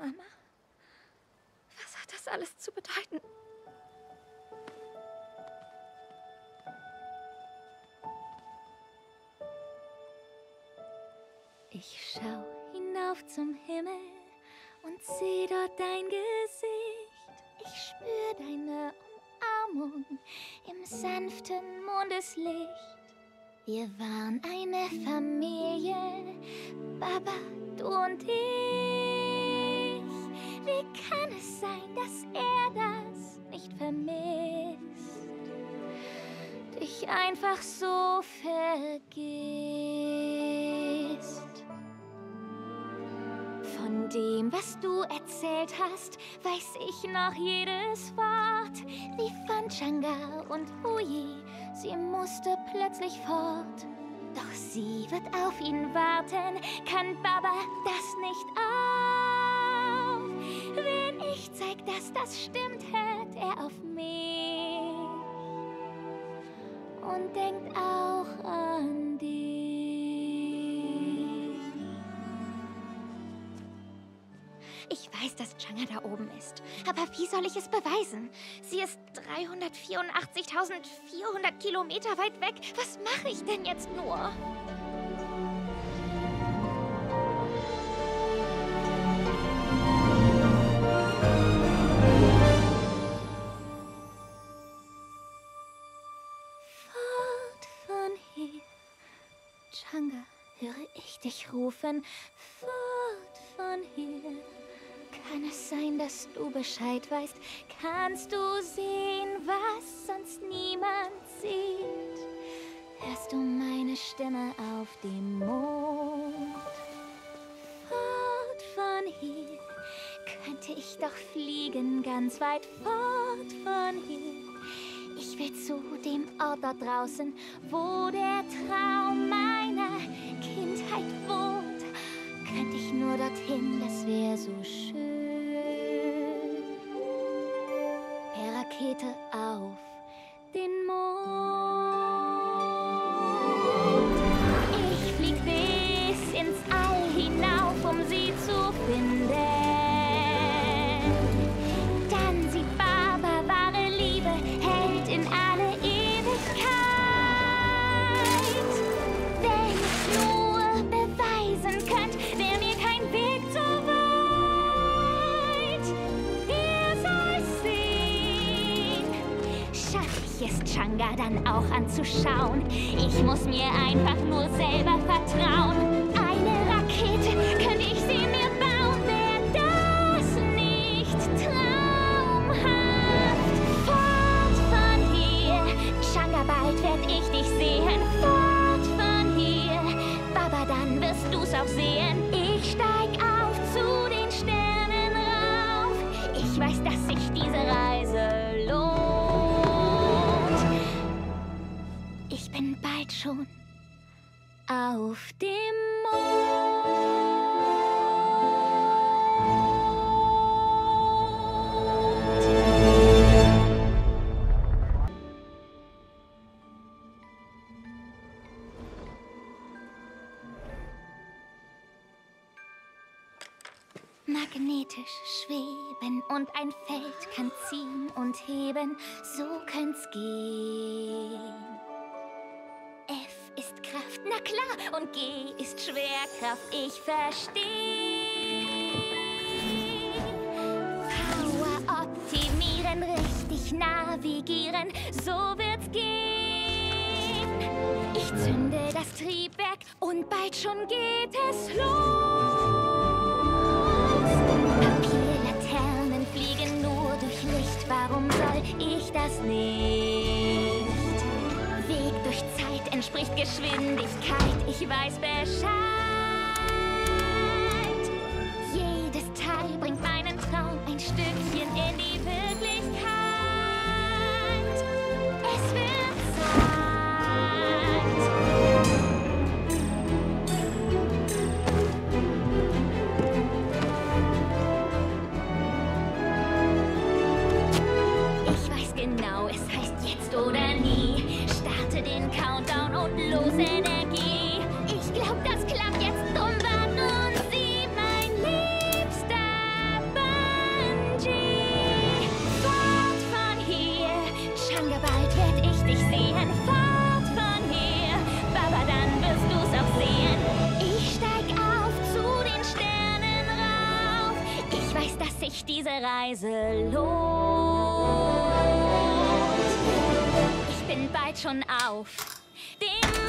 Mama, was hat das alles zu bedeuten? Ich schau hinauf zum Himmel und seh dort dein Gesicht. Ich spür deine Umarmung im sanften Mondeslicht. Wir waren eine Familie, Baba, du und ich. Dich einfach so vergisst. Von dem, was du erzählt hast, weiß ich noch jedes Wort. Wie von Changa und Hui, sie musste plötzlich fort. Doch sie wird auf ihn warten, kann Baba das nicht auf. Wenn ich zeig, dass das stimmt, hört er auf mich und denkt auch an dich. Ich weiß, dass Changa da oben ist. Aber wie soll ich es beweisen? Sie ist 384.400 Kilometer weit weg. Was mache ich denn jetzt nur? Changa, höre ich dich rufen. Fort von hier. Kann es sein, dass du Bescheid weißt? Kannst du sehen, was sonst niemand sieht? Hörst du meine Stimme auf dem Mond? Fort von hier könnte ich doch fliegen, ganz weit fort von hier. Ich will zu dem Ort dort draußen, wo der Traum meiner Kindheit wohnt. Könnte ich nur dorthin, das wäre so schön. Per Rakete auf Changa dann auch anzuschauen? Ich muss mir einfach nur selber vertrauen. Eine Rakete, könnte ich sie mir bauen? Wär das nicht traumhaft? Fort von hier, Changa, bald werd ich dich sehen. Fort von hier, Baba, dann wirst du's auch sehen. Ich steig auf zu den Sternen rauf. Ich weiß, schon auf dem Mond. Magnetisch schweben und ein Feld kann ziehen und heben, so könnt's gehen. Ist Kraft, na klar, und G ist Schwerkraft, ich versteh. Power optimieren, richtig navigieren, so wird's gehen. Ich zünde das Triebwerk und bald schon geht es los. Papierlaternen fliegen nur durch Licht, warum soll ich das nicht? Entspricht Geschwindigkeit, ich weiß Bescheid. bloß Energie. Ich glaub, das klappt jetzt. Drum warten und sieh mein liebster Bungee. Fort von hier, schon bald werd ich dich sehen. Fort von hier, Baba, dann wirst du's auch sehen. Ich steig auf zu den Sternen rauf. Ich weiß, dass sich diese Reise lohnt. Ich bin bald schon auf. everything.